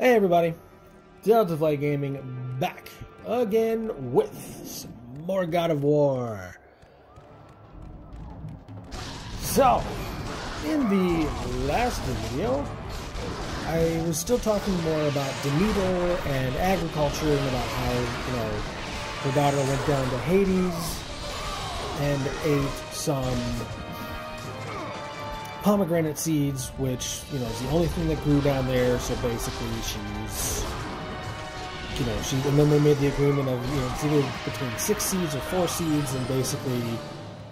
Hey everybody, Delta Flight Gaming back again with some more God of War. So, in the last video, I was still talking more about Demeter and agriculture and about how, you know, her daughter went down to Hades and ate some pomegranate seeds, which you know is the only thing that grew down there. So basically, she's you know she and then they made the agreement of you know it's either between six seeds or four seeds, and basically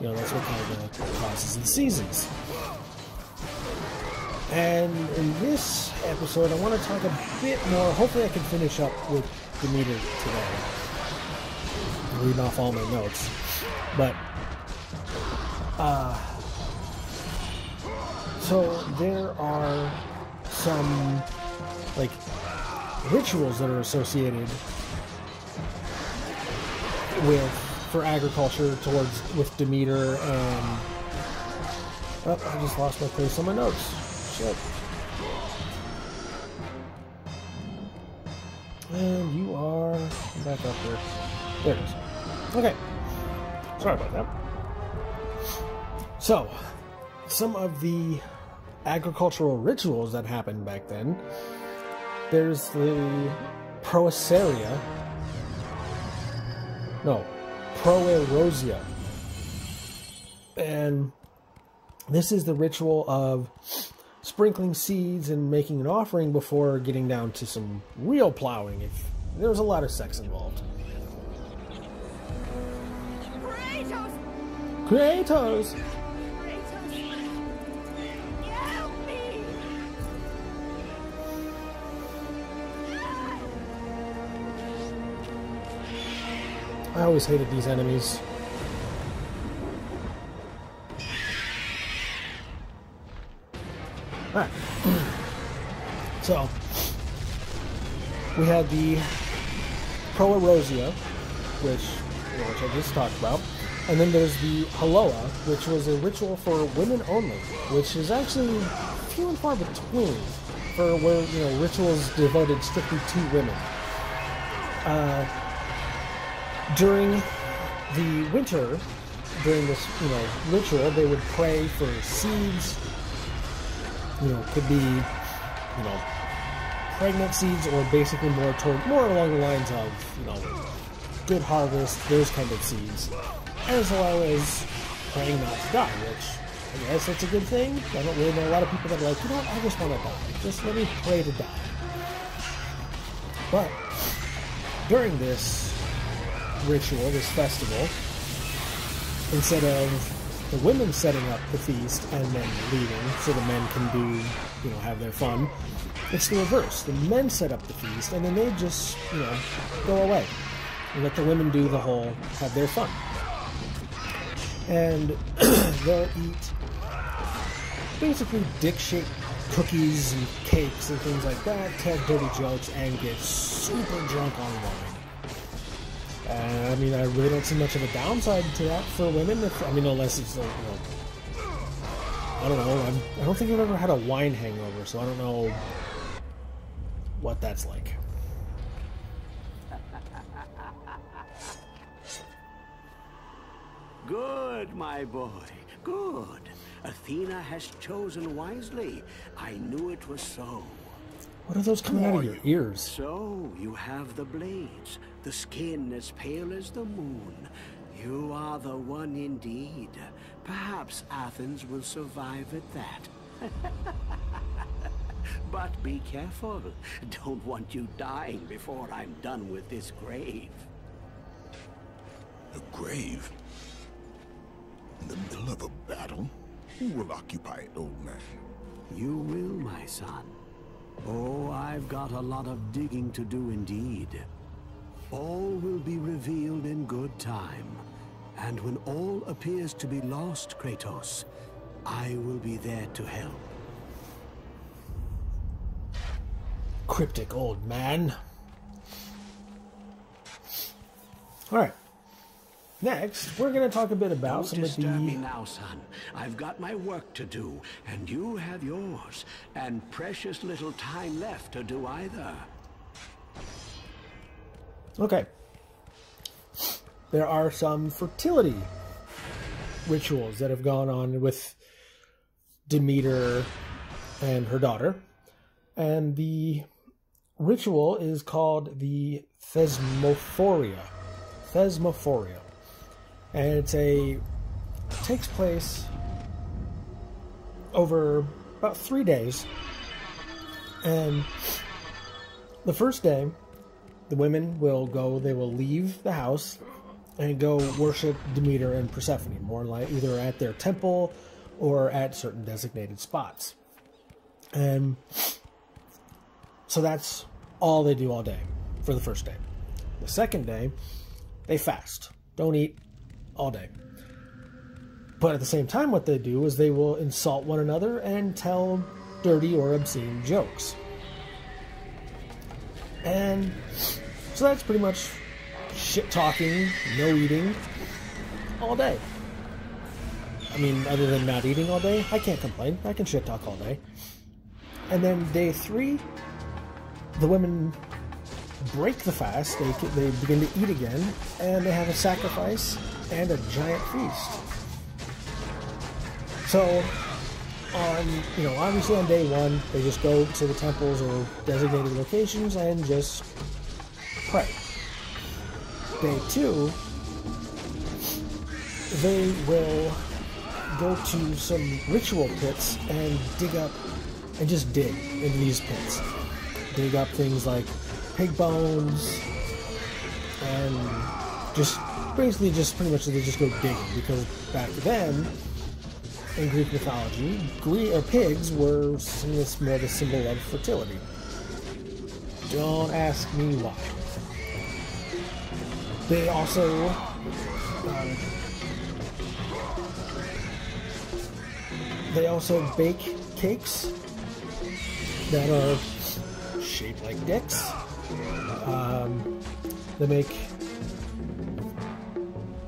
you know that's what kind of the causes and seasons. And in this episode, I want to talk a bit more. Hopefully, I can finish up with Demeter today. Reading off all my notes, but uh, so there are some like rituals that are associated with for agriculture towards with Demeter and oh, I just lost my place on my notes. Shit. And you are back up here. There it is. Okay. Sorry about that. So, some of the agricultural rituals that happened back then. There's the Proesaria. No, Proerosia. And this is the ritual of sprinkling seeds and making an offering before getting down to some real plowing. If there was a lot of sex involved. Kratos! Kratos! I always hated these enemies. Alright. so, we had the Proerosia, which, which I just talked about. And then there's the Haloa, which was a ritual for women only, which is actually few and far between for where, you know, rituals devoted strictly to women. Uh, during the winter, during this, you know, ritual, they would pray for seeds. You know, could be, you know, pregnant seeds, or basically more toward more along the lines of, you know, good harvest, those kind of seeds, as well as praying not to die, which I guess that's a good thing. I don't really know a lot of people that are like, you know what, I just want to die. Just let me pray to die. But during this ritual, this festival, instead of the women setting up the feast and then leaving so the men can do, you know, have their fun, it's the reverse. The men set up the feast and then they just, you know, go away and let the women do the whole, have their fun. And they'll eat basically dick-shaped cookies and cakes and things like that, tell dirty jokes, and get super drunk on wine. Uh, I mean, I really don't see much of a downside to that for women. If, I mean, unless it's like, you know, I don't know. I'm, I don't think I've ever had a wine hangover, so I don't know what that's like. Good, my boy, good. Athena has chosen wisely. I knew it was so. What are those coming out of your ears? So, you have the blades, the skin as pale as the moon. You are the one indeed. Perhaps Athens will survive at that. but be careful. Don't want you dying before I'm done with this grave. A grave? In the middle of a battle? Who will occupy it, old man? You will, my son. Oh, I've got a lot of digging to do indeed. All will be revealed in good time. And when all appears to be lost, Kratos, I will be there to help. Cryptic old man. Alright. next, we're going to talk a bit about Don't some of disturb me now, son. I've got my work to do, and you have yours, and precious little time left to do either. Okay. There are some fertility rituals that have gone on with Demeter and her daughter. And the ritual is called the Thesmophoria. Thesmophoria. And it's a takes place over about three days. And the first day, the women will go, they will leave the house and go worship Demeter and Persephone, more like either at their temple or at certain designated spots. And so that's all they do all day for the first day. The second day, they fast, don't eat all day. But at the same time, what they do is they will insult one another and tell dirty or obscene jokes. And so that's pretty much shit talking, no eating, all day. I mean, other than not eating all day, I can't complain. I can shit talk all day. And then day three, the women break the fast. They they begin to eat again, and they have a sacrifice and a giant feast. So, on you know, obviously on day one, they just go to the temples or designated locations and just pray. Day two, they will go to some ritual pits and dig up and just dig into these pits. Dig up things like pig bones and just basically just pretty much they just go digging because back then in Greek mythology, Gre- or pigs were this more the symbol of fertility. Don't ask me why. They also um, they also bake cakes that are shaped like dicks. Um, they make.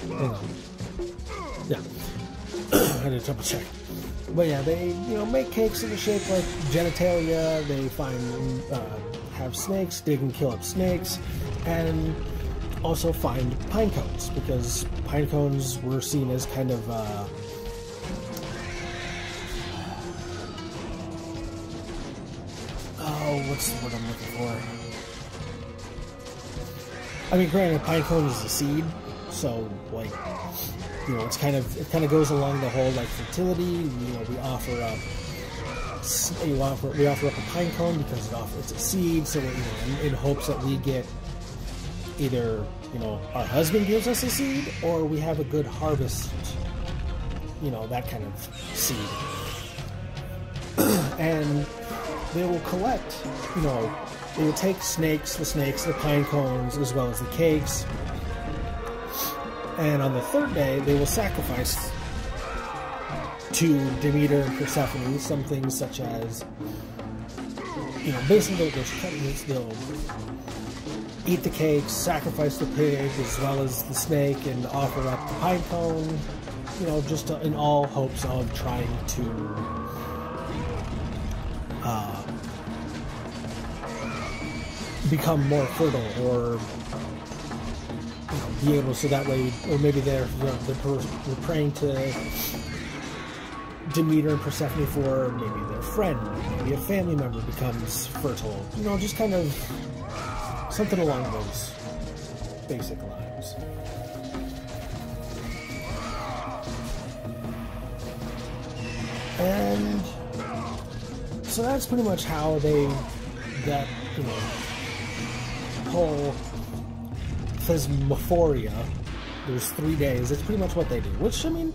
Hang on. Yeah. I had to double check. But yeah, they you know make cakes that are shaped like genitalia. They find uh, have snakes, dig and kill up snakes, and also find pine cones because pine cones were seen as kind of uh, oh, what's the word I'm looking for? I mean, granted, pine cone is a seed, so like you know, it's kind of it kind of goes along the whole like fertility. You know, we offer up you offer we offer up a pine cone because it offers a seed, so you know, in, in hopes that we get either you know our husband gives us a seed or we have a good harvest. You know that kind of seed, and they will collect. You know, they will take snakes, the snakes, the pine cones, as well as the cakes and on the third day, they will sacrifice to Demeter and Persephone some things such as, you know, basically they'll, they'll eat the cakes, sacrifice the pig as well as the snake, and offer up the pine cone, you know, just in all hopes of trying to. Uh, become more fertile or be able so that way, or maybe they're you know, they're, they're praying to Demeter and Persephone for maybe their friend, maybe a family member becomes fertile. You know, just kind of something along those basic lines. And so that's pretty much how they that you know whole Thesmophoria. There's three days. It's pretty much what they do. Which I mean,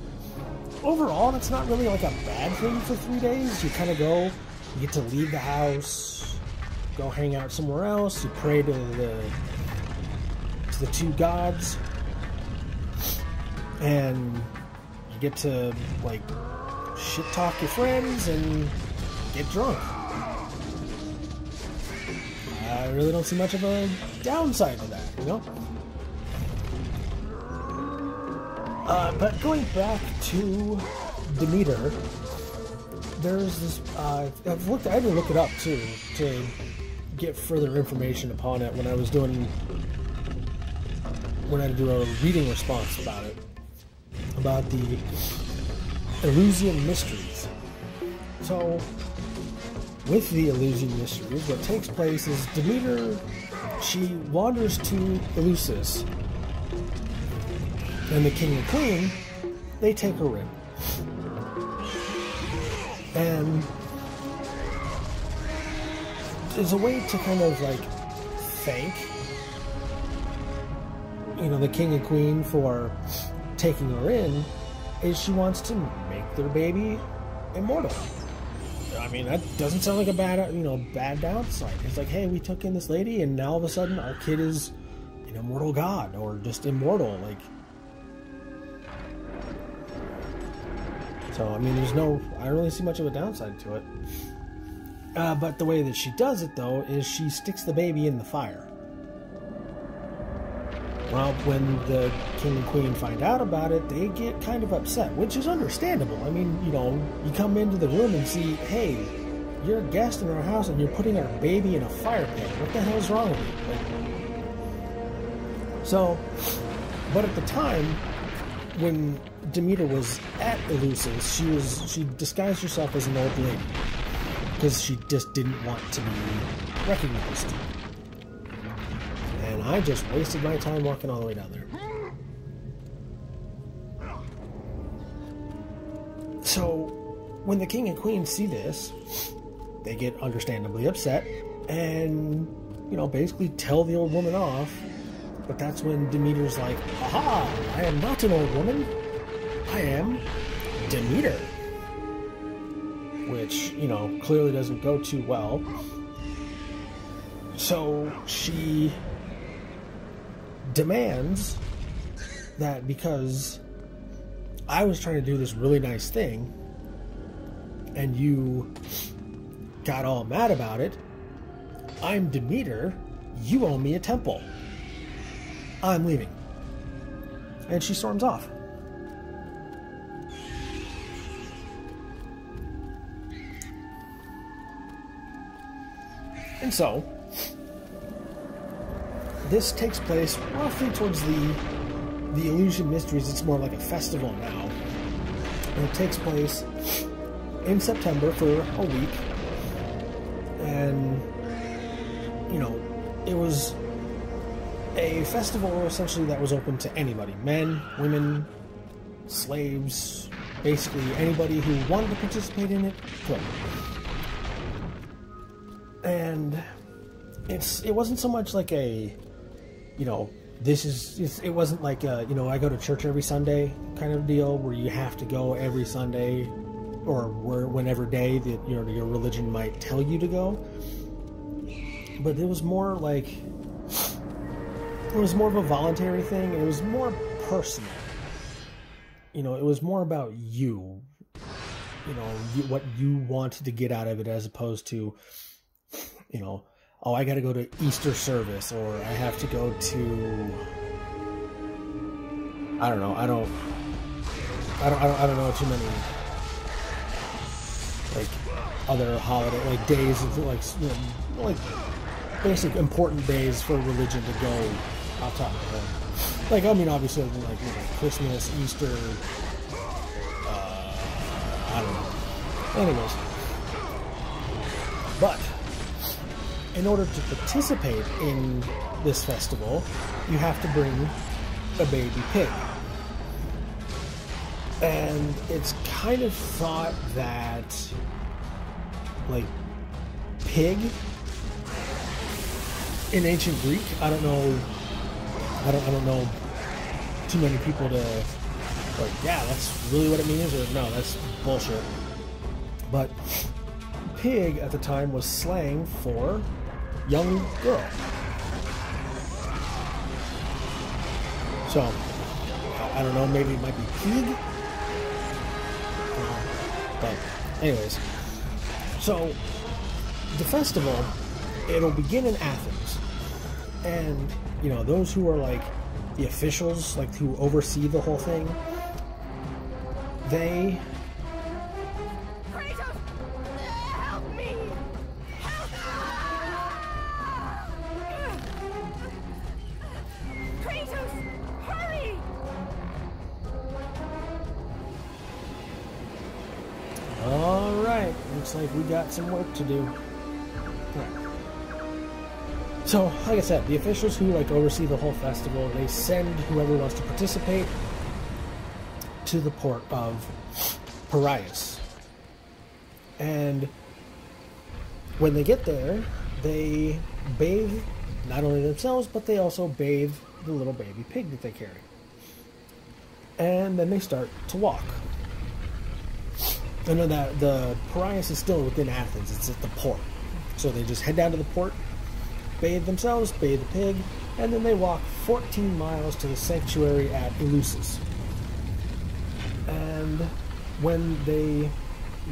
overall, that's not really like a bad thing for three days. You kind of go, you get to leave the house, go hang out somewhere else. You pray to the to the two gods, and you get to like shit talk your friends and get drunk. I really don't see much of a downside to that, you know. Uh, but going back to Demeter, there's this. Uh, I've looked. I had to look it up too to get further information upon it when I was doing when I had to do a reading response about it about the Eleusinian mysteries. So, with the Eleusinian mysteries, what takes place is Demeter she wanders to Eleusis, and the king and queen they take her in, and there's a way to kind of like thank you know the king and queen for taking her in is she wants to make their baby immortal. I mean that doesn't sound like a bad you know bad downside. It's like hey we took in this lady and now all of a sudden our kid is an immortal god or just immortal like so i mean there's no i don't really see much of a downside to it uh, but the way that she does it, though, is she sticks the baby in the fire. Well, when the king and queen find out about it, they get kind of upset, which is understandable. I mean, you know, you come into the room and see, hey, you're a guest in our house and you're putting our baby in a fire pit. What the hell's wrong with you? So, but at the time, when Demeter was at Eleusis, she was she disguised herself as an old lady because she just didn't want to be recognized. And I just wasted my time walking all the way down there. So, when the king and queen see this, they get understandably upset and, you know, basically tell the old woman off. But that's when Demeter's like, Aha! I am not an old woman. I am Demeter which, you know, clearly doesn't go too well. So she demands that because I was trying to do this really nice thing and you got all mad about it, I'm Demeter, you owe me a temple. I'm leaving. And she storms off. And so, this takes place roughly towards the the illusion Mysteries. It's more like a festival now, and it takes place in September for a week. And you know, it was a festival essentially that was open to anybody. Men, women, slaves, basically anybody who wanted to participate in it could and it's it wasn't so much like a you know this is it wasn't like a, you know I go to church every Sunday kind of deal where you have to go every Sunday or where whenever day that you know your religion might tell you to go. But it was more like it was more of a voluntary thing it was more personal you know it was more about you you know you, what you wanted to get out of it as opposed to you know, oh, I got to go to Easter service or I have to go to I don't know. I don't I don't I don't, I don't know too many like other holiday like days like you know, like basic important days for religion to go off top of my head. Like I mean obviously like you know, Christmas, Easter uh, I don't know. Anyways. But in order to participate in this festival, you have to bring a baby pig. And it's kind of thought that, like, pig in ancient Greek, I don't know, I don't, I don't know too many people to, like, yeah, that's really what it means, or no, that's bullshit. But pig at the time was slang for young girl. So, I don't know, maybe it might be pig. Uh, but, anyways. So, the festival, it'll begin in Athens. And, you know, those who are like the officials, like who oversee the whole thing, they Kratos! Help me! Help Kratos! Hurry! All right, looks like we got some work to do. So, like I said, the officials who like oversee the whole festival, they send whoever wants to participate to the port of Piraeus. And when they get there, they bathe not only themselves, but they also bathe the little baby pig that they carry. And then they start to walk. I know that the Piraeus is still within Athens. It's at the port. So they just head down to the port, bathe themselves, bathe the pig, and then they walk 14 miles to the sanctuary at Eleusis. And when they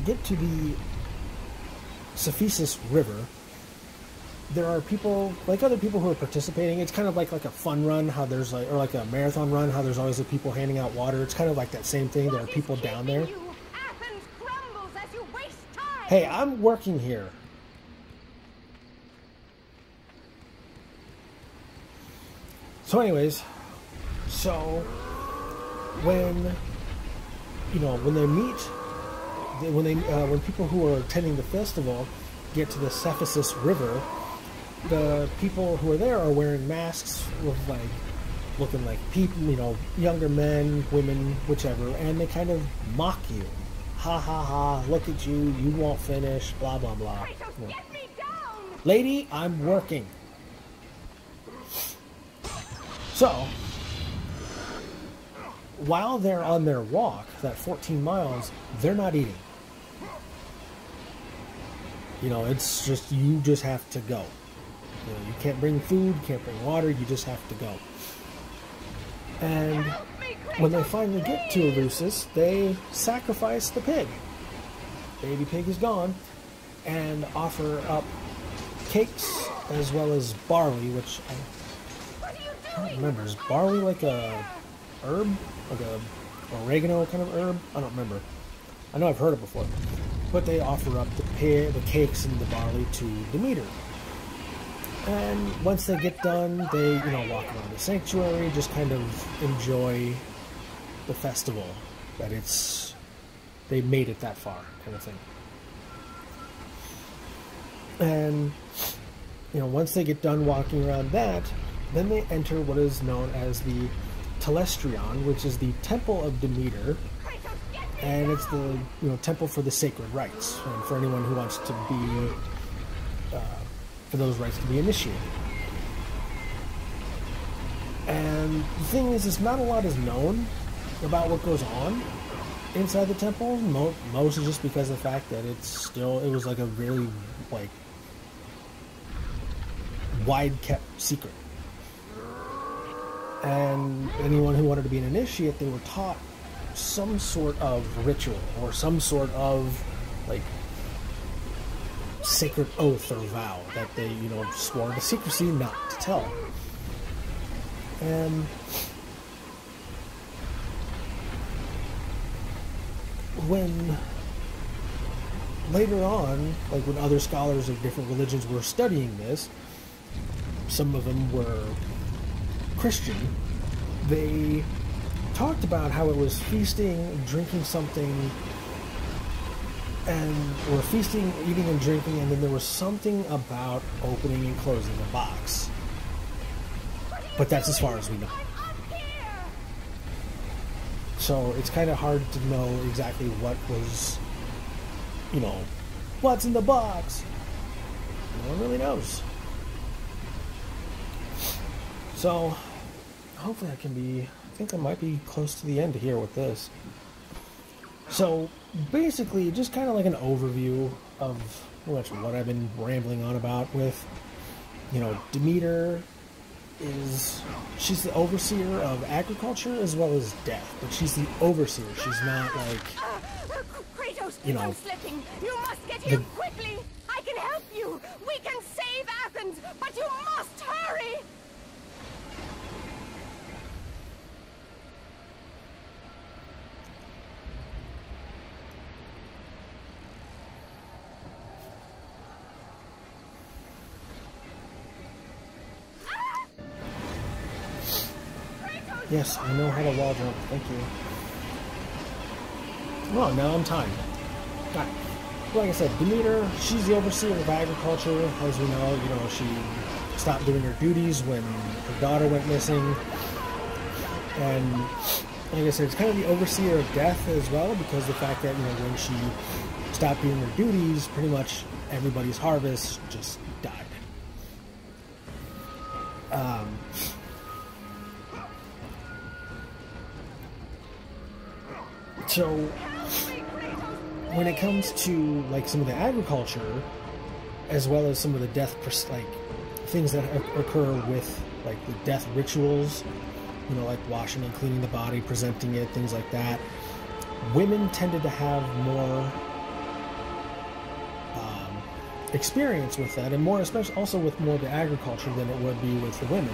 get to the Cephisus River, there are people like other people who are participating. It's kind of like like a fun run, how there's like or like a marathon run, how there's always the people handing out water. It's kind of like that same thing. There are people down there. keeping you? Athens crumbles as you waste time! Hey, I'm working here. So, anyways, so when you know when they meet, they- when they uh, when people who are attending the festival get to the Cephisus River, the people who are there are wearing masks with like looking like people, you know, younger men, women, whichever, and they kind of mock you. Ha ha ha! Look at you! You won't finish. Blah blah blah. Kratos, Yeah. get me down! Lady, I'm working. So, while they're on their walk, that 14 miles, they're not eating. You know, it's just, you just have to go. You know, you can't bring food, can't bring water, you just have to go. And when they finally get to! Eleusis, they sacrifice the pig. Baby pig is gone, and offer up cakes as well as barley, which I You don't remember. Is barley like a herb, like a oregano kind of herb? I don't remember. I know I've heard it before, but they offer up the the cakes and the barley to Demeter. And once they get done, they you know walk around the sanctuary, just kind of enjoy the festival. That it's they made it that far, kind of thing. And you know, once they get done walking around that, then they enter what is known as the Telestrion, which is the temple of Demeter, and it's the you know temple for the sacred rites, and for anyone who wants to be uh, for those rites to be initiated. And the thing is, is not a lot is known about what goes on inside the temple. Mo- most is just because of the fact that it's still it was like a really like wide kept secret. And anyone who wanted to be an initiate, they were taught some sort of ritual or some sort of like sacred oath or vow that they, you know, swore to secrecy not to tell. And when later on, like when other scholars of different religions were studying this, some of them were Christian, they talked about how it was feasting, drinking something, and or feasting, eating, and drinking, and then there was something about opening and closing the box. But that's as far as we know. So it's kind of hard to know exactly what was, you know, what's in the box. No one really knows. So hopefully I can be. I think I might be close to the end here with this. So basically, just kind of like an overview of much what I've been rambling on about with, you know, Demeter is she's the overseer of agriculture as well as death, but she's the overseer. She's not like Uh, uh, Kratos, You know, I'm slipping. You must get here the- quickly. I can help you. We can save Athens, but you must hurry. Yes, I know how to wall jump. Thank you. Well, now I'm timed. Alright. Like I said, Demeter, she's the overseer of agriculture. As we know, you know, she stopped doing her duties when her daughter went missing. And like I said, it's kind of the overseer of death as well, because the fact that, you know, when she stopped doing her duties, pretty much everybody's harvest just died. Um, so when it comes to like some of the agriculture as well as some of the death like things that occur with like the death rituals you know like washing and cleaning the body presenting it things like that women tended to have more um, experience with that and more especially also with more of the agriculture than it would be with the women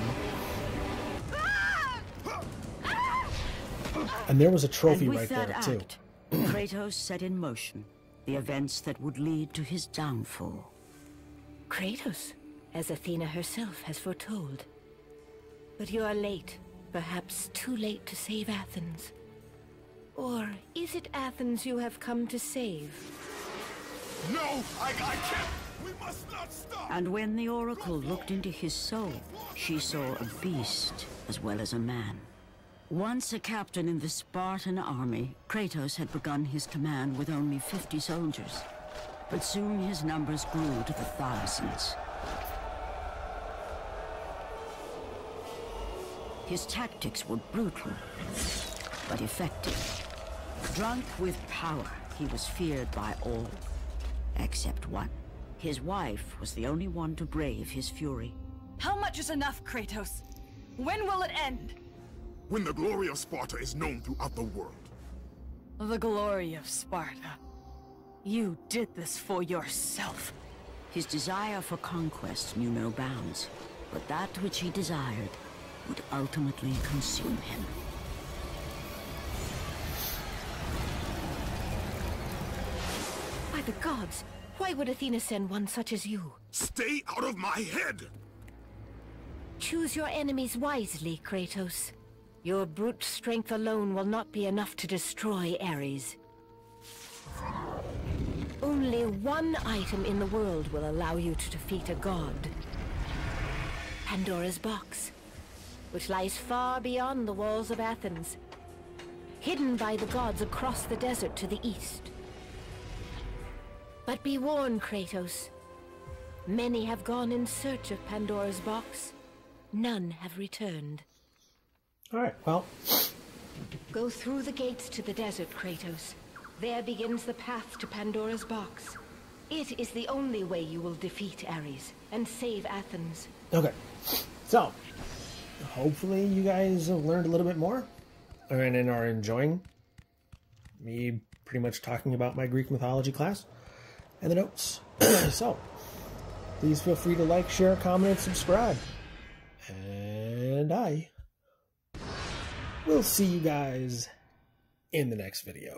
and there was a trophy right that there too act, Kratos set in motion the events that would lead to his downfall. Kratos, as Athena herself has foretold. But you are late, perhaps too late to save Athens. Or is it Athens you have come to save? No, I, I can't. We must not stop. And when the Oracle looked into his soul, she saw a beast as well as a man. Once a captain in the Spartan army, Kratos had begun his command with only 50 soldiers. But soon his numbers grew to the thousands. His tactics were brutal, but effective. Drunk with power, he was feared by all, except one. His wife was the only one to brave his fury. How much is enough, Kratos? When will it end? When the glory of Sparta is known throughout the world. The glory of Sparta. You did this for yourself. His desire for conquest knew no bounds, but that which he desired would ultimately consume him. By the gods, why would Athena send one such as you? Stay out of my head! Choose your enemies wisely, Kratos. Your brute strength alone will not be enough to destroy Ares. Only one item in the world will allow you to defeat a god. Pandora's box, which lies far beyond the walls of Athens, hidden by the gods across the desert to the east. But be warned, Kratos. Many have gone in search of Pandora's box. None have returned. All right well Go through the gates to the desert, Kratos. There begins the path to Pandora's box. It is the only way you will defeat Ares and save Athens. Okay. So, hopefully you guys have learned a little bit more and are enjoying me pretty much talking about my Greek mythology class and the notes. so, please feel free to like, share, comment, and subscribe. And I will see you guys in the next video.